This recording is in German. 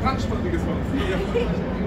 Strandsportliges Holz.